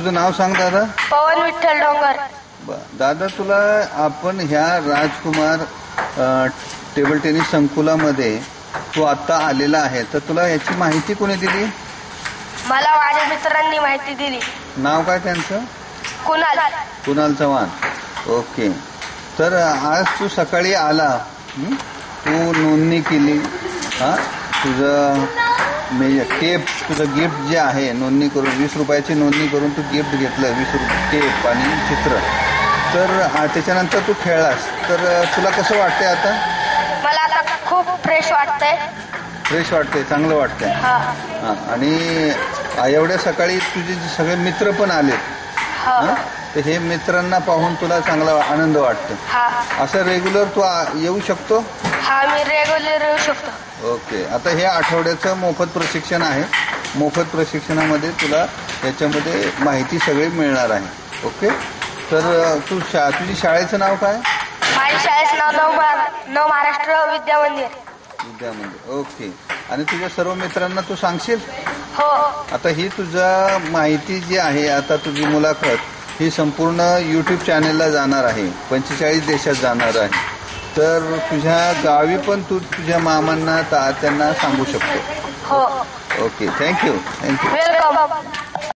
तुझं नाव सांग दादा. पवन विठ्ठल डोंगर. दादा तुला आपण ह्या राजकुमार टेबल टेनिस संकुलामध्ये तू आता आलेला आहे तर तुला याची माहिती कोणी दिली? मला माझ्या मित्रांनी माहिती दिली. नाव काय त्यांचं? कुणाल. कुणाल चव्हाण. ओके. तर आज तू सकाळी आला? तू नोंदणी केली. हा? तुझं मे टेप तुझं गिफ्ट जे आहे नोंदणी करून वीस रुपयाची नोंदणी करून तू गिफ्ट घेतलं वीस रुपये टेप आणि चित्र. तर त्याच्यानंतर तू खेळलास. तर तुला कसं वाटतंय आता? मला आता खूप फ्रेश वाटतंय. फ्रेश वाटतंय चांगलं वाटतंय. हा. आणि एवढ्या सकाळी तुझे जे सगळे मित्र पण हा. हं? तर हे मित्रांना पाहून तुला चांगला आनंद वाटतो असं रेग्युलर तू येऊ शकतो? हा मी रेग्युलर येऊ शकतो ओके. आता हे आठवड्याचं मोफत प्रशिक्षण आहे. मोफत प्रशिक्षणामध्ये तुला याच्यामध्ये माहिती सगळी मिळणार आहे. ओके? तर तू शा तुझी शाळेचं नाव काय? माझ्या शाळेचं नाव नव महा- नव महाराष्ट्र विद्या मंदिर. विद्यामध्ये ओके. आणि तुझ्या सर्व मित्रांना तू सांगशील? हो. आता ही तुझा माहिती जी आहे आता तुझी मुलाखत ही संपूर्ण यूट्यूब चॅनेलला जाणार आहे. पंचेचाळीस देशात जाणार आहे. तर तुझ्या गावी पण तू तुझ्या मामांना तात्यांना सांगू शकतो. हो. Okay thank you thank you